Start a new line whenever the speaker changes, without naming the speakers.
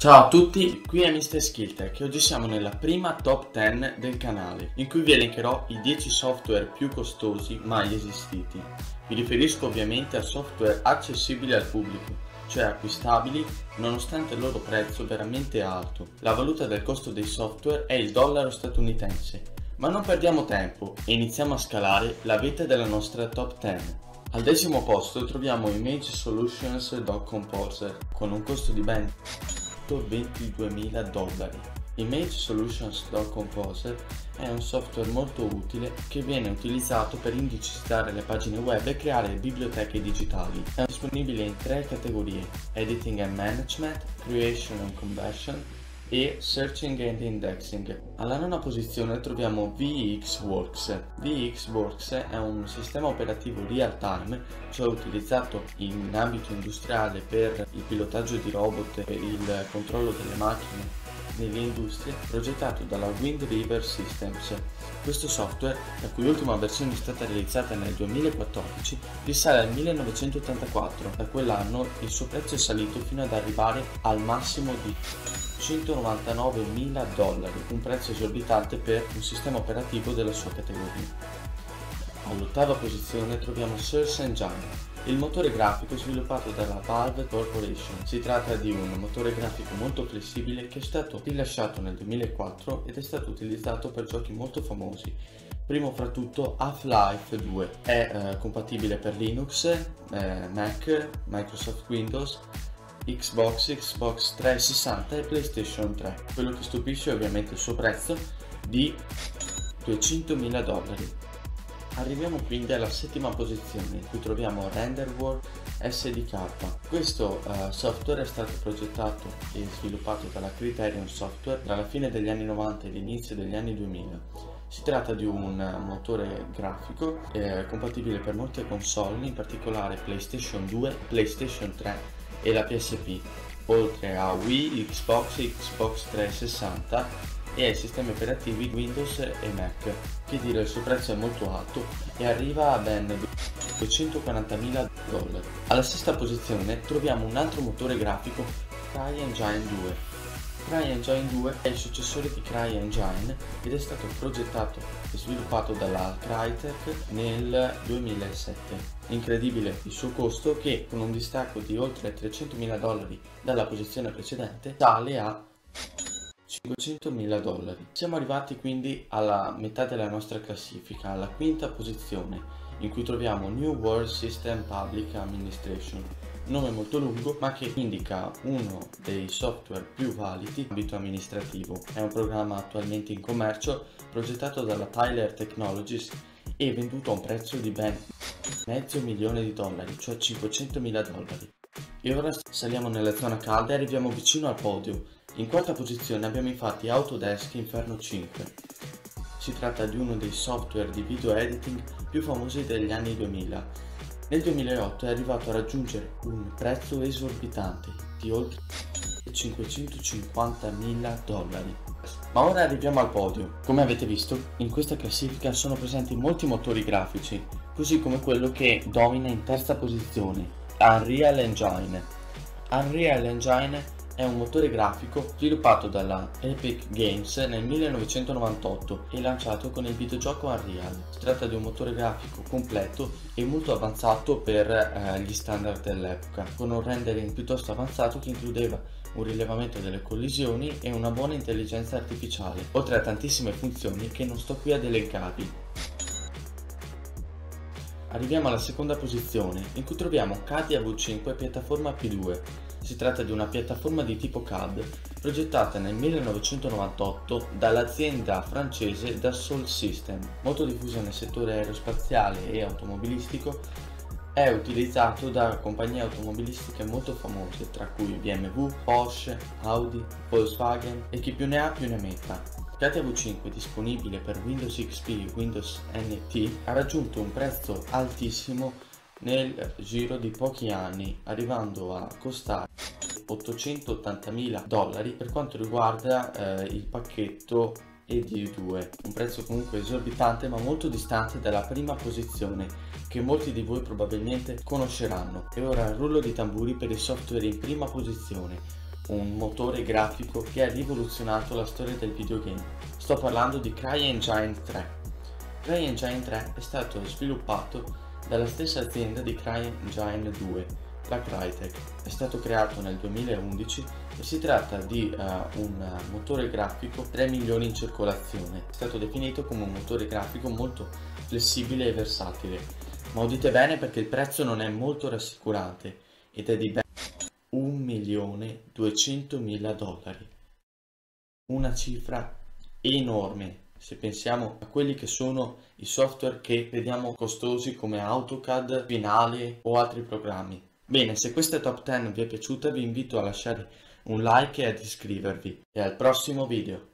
Ciao a tutti, qui è Mr. Skilltech e oggi siamo nella prima top 10 del canale, in cui vi elencherò i 10 software più costosi mai esistiti. Mi riferisco ovviamente a software accessibili al pubblico, cioè acquistabili nonostante il loro prezzo veramente alto. La valuta del costo dei software è il dollaro statunitense, ma non perdiamo tempo e iniziamo a scalare la vetta della nostra top 10. Al decimo posto troviamo Image Solutions Doc Composer con un costo di ben 122.000 dollari. Image Solutions Doc Composer è un software molto utile che viene utilizzato per indicizzare le pagine web e creare biblioteche digitali. È disponibile in tre categorie: Editing and Management, Creation and Conversion e Searching and Indexing. Alla nona posizione troviamo VxWorks. VxWorks è un sistema operativo real time, cioè utilizzato in ambito industriale per il pilotaggio di robot e il controllo delle macchine nelle industrie, progettato dalla Wind River Systems. Questo software, la cui ultima versione è stata realizzata nel 2014, risale al 1984. Da quell'anno il suo prezzo è salito fino ad arrivare al massimo di 199.000 dollari, un prezzo esorbitante per un sistema operativo della sua categoria. All'ottava posizione troviamo Source Engine, il motore grafico sviluppato dalla Valve Corporation. Si tratta di un motore grafico molto flessibile che è stato rilasciato nel 2004 ed è stato utilizzato per giochi molto famosi. Primo fra tutto Half-Life 2 è eh, compatibile per Linux, eh, Mac, Microsoft Windows Xbox, Xbox 360 e PlayStation 3. Quello che stupisce è ovviamente il suo prezzo di 200.000 dollari. Arriviamo quindi alla settima posizione in cui troviamo RenderWorld SDK. Questo uh, software è stato progettato e sviluppato dalla Criterion Software tra la fine degli anni 90 e l'inizio degli anni 2000. Si tratta di un motore grafico eh, compatibile per molte console, in particolare PlayStation 2, PlayStation 3 e la PSP, oltre a Wii, Xbox, Xbox 360 e ai sistemi operativi Windows e Mac. Che dire, il suo prezzo è molto alto e arriva a ben 240.000 dollari. Alla sesta posizione troviamo un altro motore grafico CryEngine 2 CryEngine 2 è il successore di CryEngine ed è stato progettato e sviluppato dalla Crytek nel 2007. Incredibile il suo costo che con un distacco di oltre 300.000 dollari dalla posizione precedente sale a 500.000 dollari. Siamo arrivati quindi alla metà della nostra classifica, alla quinta posizione, in cui troviamo New World System Public Administration, nome molto lungo ma che indica uno dei software più validi in ambito amministrativo. È un programma attualmente in commercio progettato dalla Tyler Technologies e venduto a un prezzo di ben mezzo milione di dollari, cioè 500 mila dollari. E ora saliamo nella zona calda e arriviamo vicino al podio. In quarta posizione abbiamo infatti Autodesk Inferno 5. Si tratta di uno dei software di video editing più famosi degli anni 2000 nel 2008 è arrivato a raggiungere un prezzo esorbitante di oltre 550.000 dollari. Ma ora arriviamo al podio. Come avete visto, in questa classifica sono presenti molti motori grafici, così come quello che domina in terza posizione, Unreal Engine. Unreal Engine è un motore grafico sviluppato dalla Epic Games nel 1998 e lanciato con il videogioco Unreal. Si tratta di un motore grafico completo e molto avanzato per eh, gli standard dell'epoca, con un rendering piuttosto avanzato che includeva un rilevamento delle collisioni e una buona intelligenza artificiale, oltre a tantissime funzioni che non sto qui ad elencarvi. Arriviamo alla seconda posizione, in cui troviamo CAD AV5 piattaforma P2, si tratta di una piattaforma di tipo CAD progettata nel 1998 dall'azienda francese Dassault System, molto diffusa nel settore aerospaziale e automobilistico è utilizzato da compagnie automobilistiche molto famose tra cui BMW, Porsche, Audi, Volkswagen e chi più ne ha più ne metta. v 5 disponibile per Windows XP e Windows NT ha raggiunto un prezzo altissimo nel giro di pochi anni, arrivando a costare 880.000 dollari per quanto riguarda eh, il pacchetto ED2, un prezzo comunque esorbitante ma molto distante dalla prima posizione che molti di voi probabilmente conosceranno. E ora rullo di tamburi per il software in prima posizione, un motore grafico che ha rivoluzionato la storia del videogame. Sto parlando di CryEngine 3. CryEngine 3 è stato sviluppato dalla stessa azienda di CryEngine 2, la Crytek. È stato creato nel 2011 e si tratta di uh, un motore grafico 3 milioni in circolazione. È stato definito come un motore grafico molto flessibile e versatile. Ma udite bene perché il prezzo non è molto rassicurante ed è di ben 1.200.000 dollari. Una cifra enorme se pensiamo a quelli che sono i software che vediamo costosi come AutoCAD, Finale o altri programmi. Bene, se questa top 10 vi è piaciuta vi invito a lasciare un like e ad iscrivervi e al prossimo video.